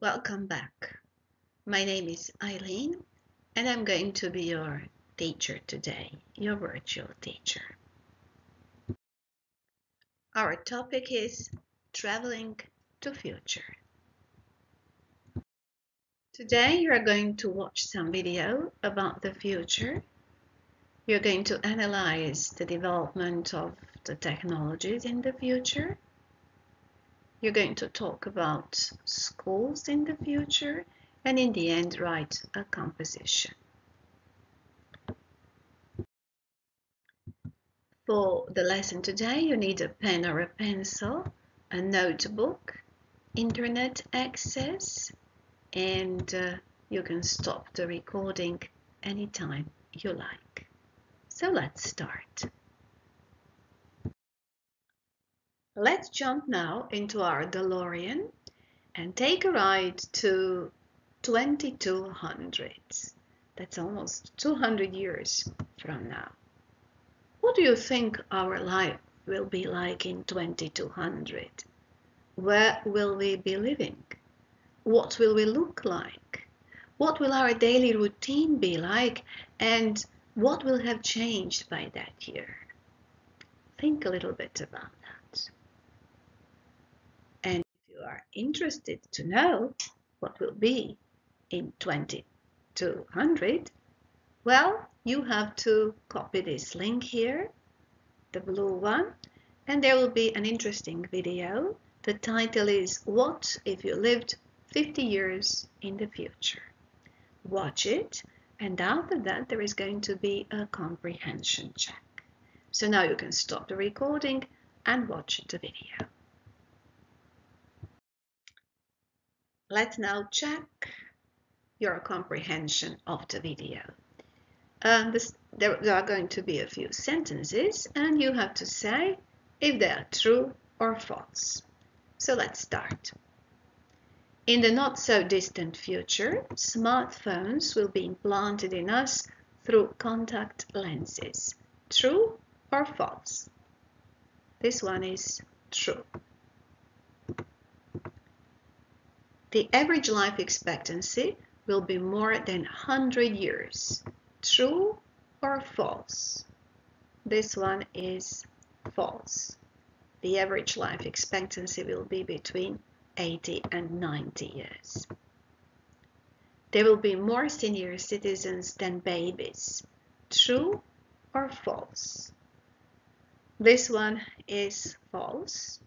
Welcome back. My name is Eileen and I'm going to be your teacher today, your virtual teacher. Our topic is traveling to future. Today you are going to watch some video about the future. You're going to analyze the development of the technologies in the future you're going to talk about schools in the future and in the end write a composition. For the lesson today you need a pen or a pencil, a notebook, internet access and uh, you can stop the recording anytime you like. So let's start. Let's jump now into our DeLorean and take a ride to 2200. That's almost 200 years from now. What do you think our life will be like in 2200? Where will we be living? What will we look like? What will our daily routine be like? And what will have changed by that year? Think a little bit about that are interested to know what will be in 2200, well, you have to copy this link here, the blue one, and there will be an interesting video. The title is What if you lived 50 years in the future? Watch it, and after that there is going to be a comprehension check. So now you can stop the recording and watch the video. Let's now check your comprehension of the video. Um, this, there, there are going to be a few sentences and you have to say if they are true or false. So let's start. In the not so distant future, smartphones will be implanted in us through contact lenses. True or false? This one is true. The average life expectancy will be more than 100 years. True or false? This one is false. The average life expectancy will be between 80 and 90 years. There will be more senior citizens than babies. True or false? This one is false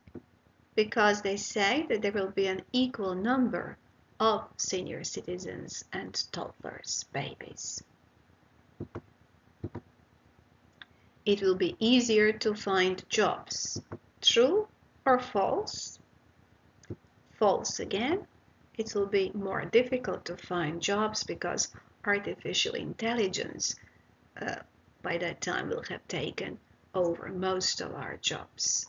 because they say that there will be an equal number of senior citizens and toddlers, babies. It will be easier to find jobs. True or false? False again. It will be more difficult to find jobs because artificial intelligence uh, by that time will have taken over most of our jobs.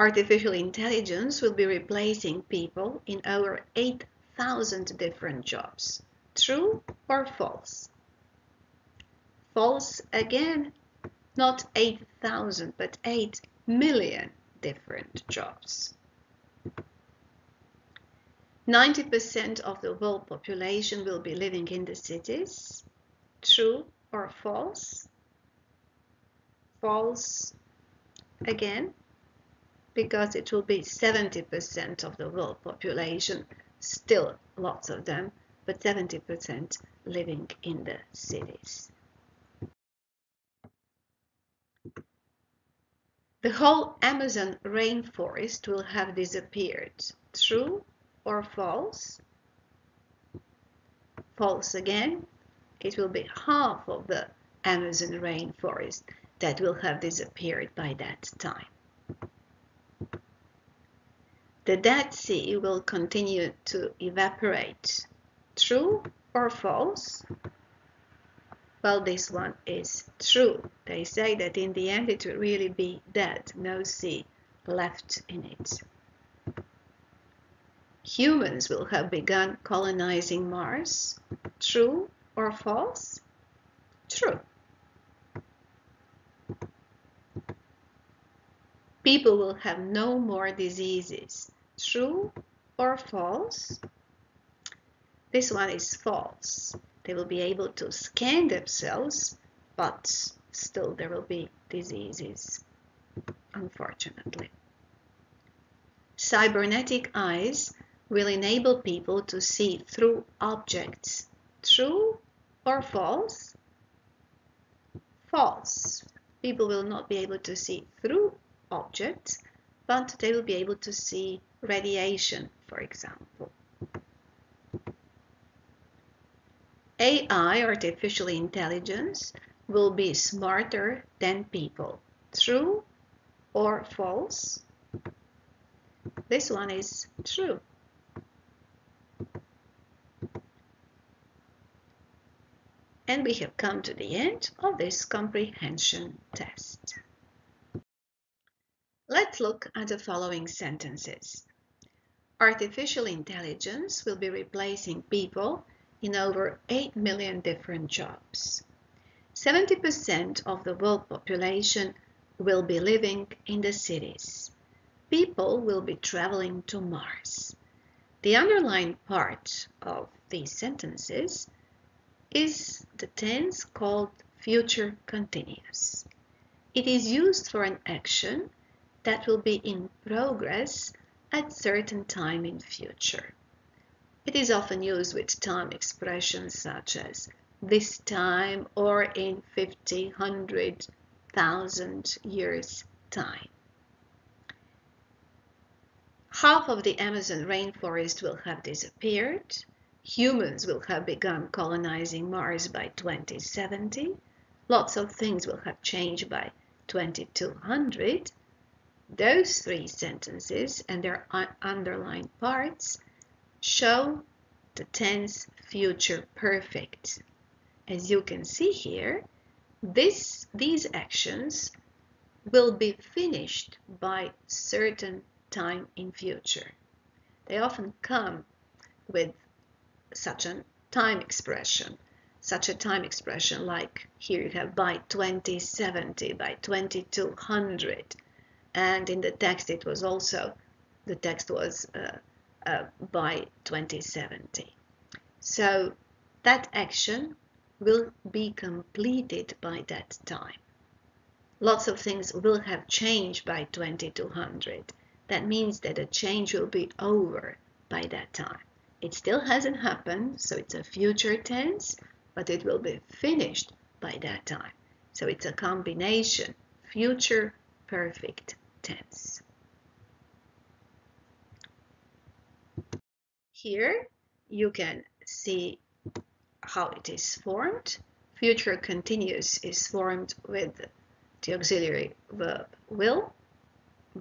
Artificial intelligence will be replacing people in over 8,000 different jobs. True or false? False again, not 8,000 but 8 million different jobs. 90% of the world population will be living in the cities. True or false? False again because it will be 70% of the world population, still lots of them, but 70% living in the cities. The whole Amazon rainforest will have disappeared. True or false? False again. It will be half of the Amazon rainforest that will have disappeared by that time. The Dead Sea will continue to evaporate. True or false? Well, this one is true. They say that in the end it will really be dead, no sea left in it. Humans will have begun colonizing Mars. True or false? True. People will have no more diseases. True or false? This one is false. They will be able to scan themselves, but still there will be diseases, unfortunately. Cybernetic eyes will enable people to see through objects. True or false? False. People will not be able to see through objects, but they will be able to see radiation, for example. AI, artificial intelligence, will be smarter than people. True or false? This one is true. And we have come to the end of this comprehension test. Let's look at the following sentences. Artificial intelligence will be replacing people in over 8 million different jobs. 70% of the world population will be living in the cities. People will be traveling to Mars. The underlined part of these sentences is the tense called future continuous. It is used for an action that will be in progress at certain time in future. It is often used with time expressions such as this time or in 50, 100, 1000 years time. Half of the Amazon rainforest will have disappeared. Humans will have begun colonizing Mars by 2070. Lots of things will have changed by 2200 those three sentences and their underlined parts show the tense future perfect. As you can see here, this, these actions will be finished by certain time in future. They often come with such a time expression, such a time expression like here you have by 2070, by 2200, and in the text it was also the text was uh, uh, by 2070 so that action will be completed by that time. Lots of things will have changed by 2200 that means that the change will be over by that time. It still hasn't happened so it's a future tense but it will be finished by that time. So it's a combination future perfect Here you can see how it is formed. Future continuous is formed with the auxiliary verb will,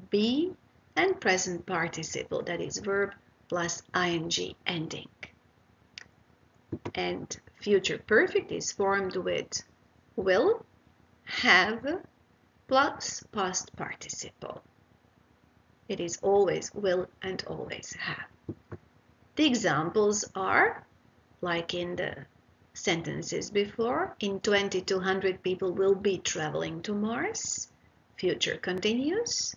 be, and present participle, that is verb plus ing ending. And future perfect is formed with will, have, plus past participle. It is always will and always have. The examples are, like in the sentences before, in 2200 people will be traveling to Mars, future continuous,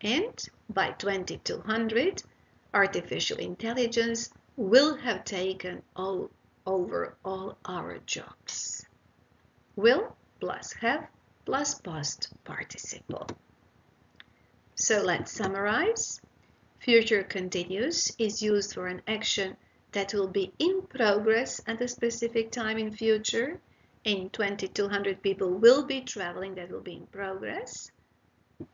and by 2200 artificial intelligence will have taken all, over all our jobs. Will plus have plus past participle. So let's summarize. Future continuous is used for an action that will be in progress at a specific time in future. In 2200 people will be traveling that will be in progress.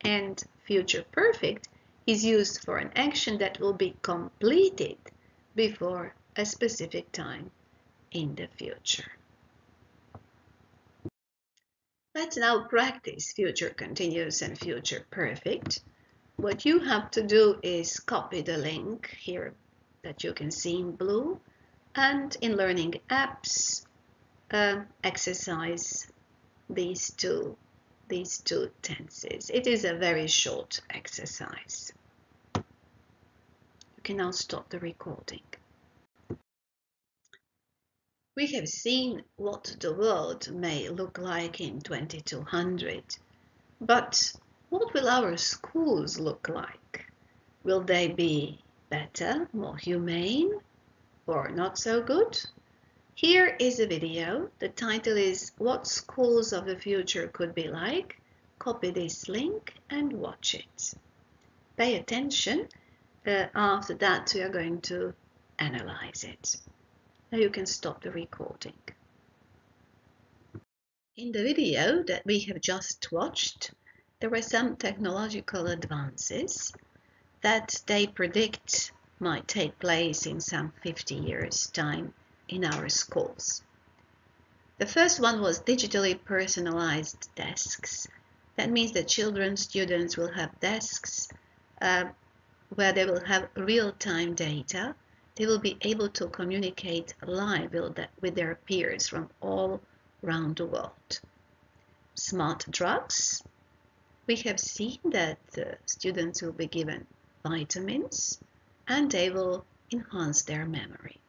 And future perfect is used for an action that will be completed before a specific time in the future. Let's now practice future continuous and future perfect. What you have to do is copy the link here that you can see in blue and in learning apps uh, exercise these two these two tenses. It is a very short exercise. You can now stop the recording. We have seen what the world may look like in 2200, but what will our schools look like? Will they be better, more humane, or not so good? Here is a video. The title is What Schools of the Future Could Be Like. Copy this link and watch it. Pay attention. Uh, after that, we are going to analyze it. Now you can stop the recording. In the video that we have just watched, there were some technological advances that they predict might take place in some 50 years' time in our schools. The first one was digitally personalized desks. That means that children, students will have desks uh, where they will have real-time data. They will be able to communicate live with their peers from all around the world. Smart drugs. We have seen that students will be given vitamins and they will enhance their memory.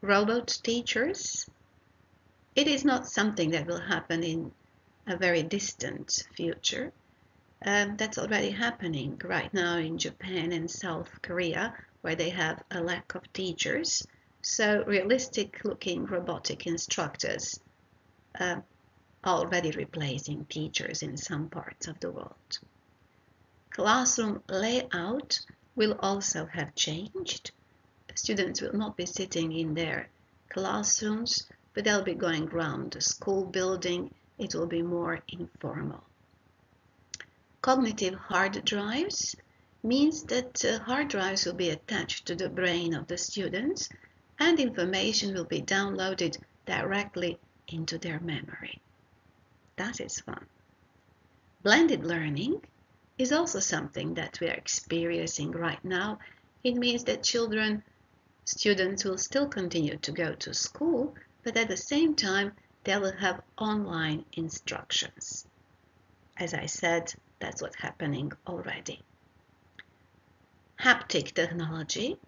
Robot teachers. It is not something that will happen in a very distant future. Um, that's already happening right now in Japan and South Korea, where they have a lack of teachers. So realistic looking robotic instructors uh, already replacing teachers in some parts of the world. Classroom layout will also have changed. Students will not be sitting in their classrooms, but they'll be going around the school building. It will be more informal. Cognitive hard drives means that uh, hard drives will be attached to the brain of the students and information will be downloaded directly into their memory. That is fun. Blended learning is also something that we are experiencing right now. It means that children, students will still continue to go to school, but at the same time, they will have online instructions. As I said, that's what's happening already. Haptic technology.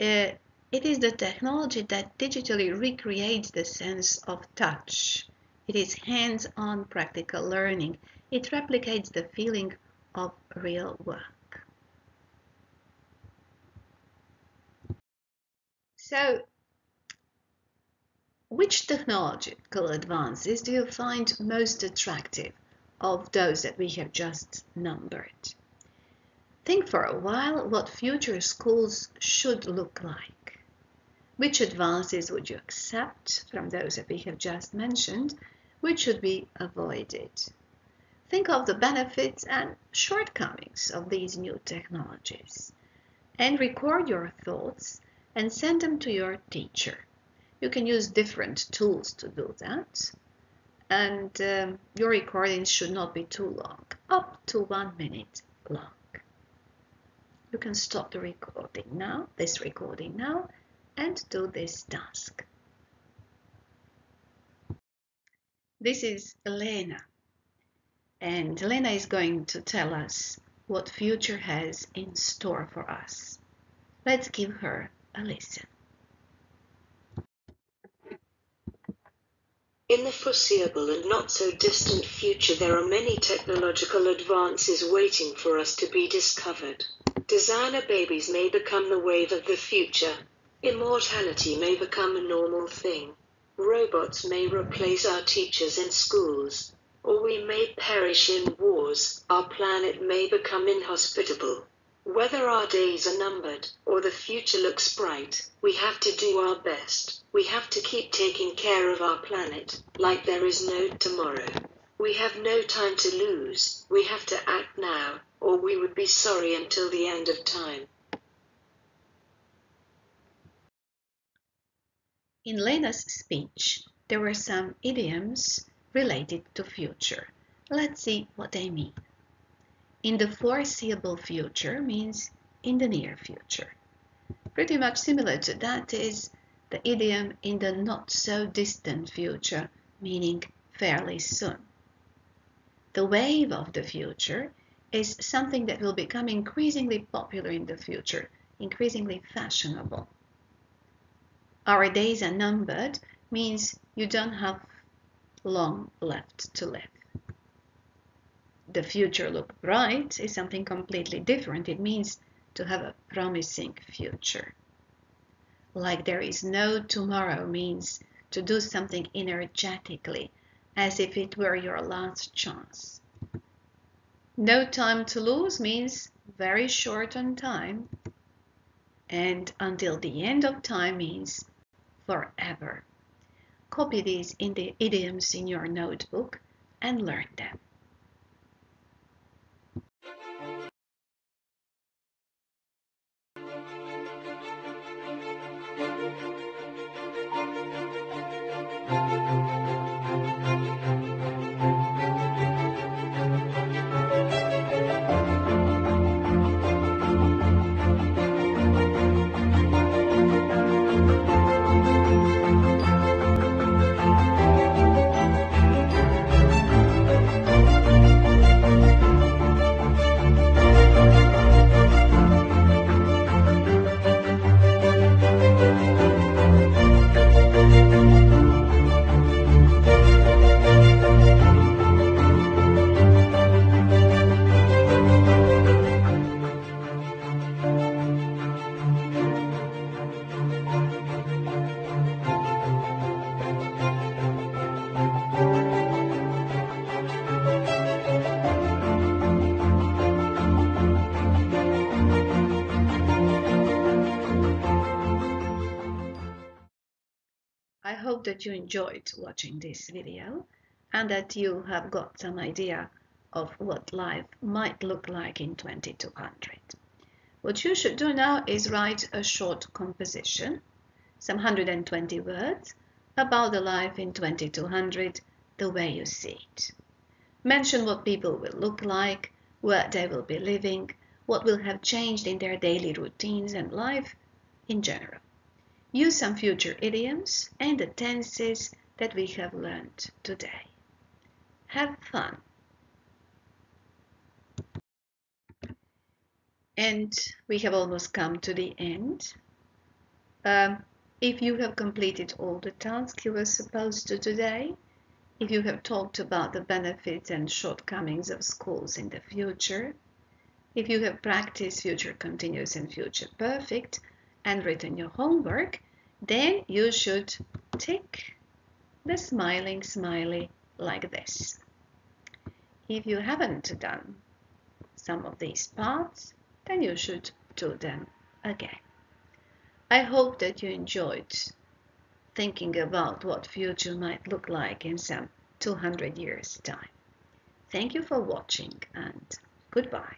Uh, it is the technology that digitally recreates the sense of touch. It is hands-on practical learning. It replicates the feeling of real work. So, which technological advances do you find most attractive of those that we have just numbered? Think for a while what future schools should look like. Which advances would you accept from those that we have just mentioned? Which should be avoided? Think of the benefits and shortcomings of these new technologies and record your thoughts and send them to your teacher. You can use different tools to do that. And um, your recordings should not be too long, up to one minute long. You can stop the recording now, this recording now, and do this task. This is Elena and Elena is going to tell us what future has in store for us. Let's give her a listen. In the foreseeable and not so distant future, there are many technological advances waiting for us to be discovered. Designer babies may become the wave of the future, Immortality may become a normal thing. Robots may replace our teachers in schools. Or we may perish in wars. Our planet may become inhospitable. Whether our days are numbered or the future looks bright, we have to do our best. We have to keep taking care of our planet, like there is no tomorrow. We have no time to lose. We have to act now, or we would be sorry until the end of time. In Lena's speech, there were some idioms related to future. Let's see what they mean. In the foreseeable future means in the near future. Pretty much similar to that is the idiom in the not so distant future, meaning fairly soon. The wave of the future is something that will become increasingly popular in the future, increasingly fashionable our days are numbered means you don't have long left to live. the future look bright is something completely different. It means to have a promising future. Like there is no tomorrow means to do something energetically, as if it were your last chance. No time to lose means very short on time, and until the end of time means forever. Copy these in the idioms in your notebook and learn them. Hope that you enjoyed watching this video and that you have got some idea of what life might look like in 2200. What you should do now is write a short composition, some 120 words, about the life in 2200 the way you see it. Mention what people will look like, where they will be living, what will have changed in their daily routines and life in general. Use some future idioms and the tenses that we have learned today. Have fun! And we have almost come to the end. Um, if you have completed all the tasks you were supposed to today, if you have talked about the benefits and shortcomings of schools in the future, if you have practiced future continuous and future perfect and written your homework, then you should tick the smiling smiley like this. If you haven't done some of these parts, then you should do them again. I hope that you enjoyed thinking about what future might look like in some 200 years time. Thank you for watching and goodbye.